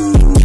you.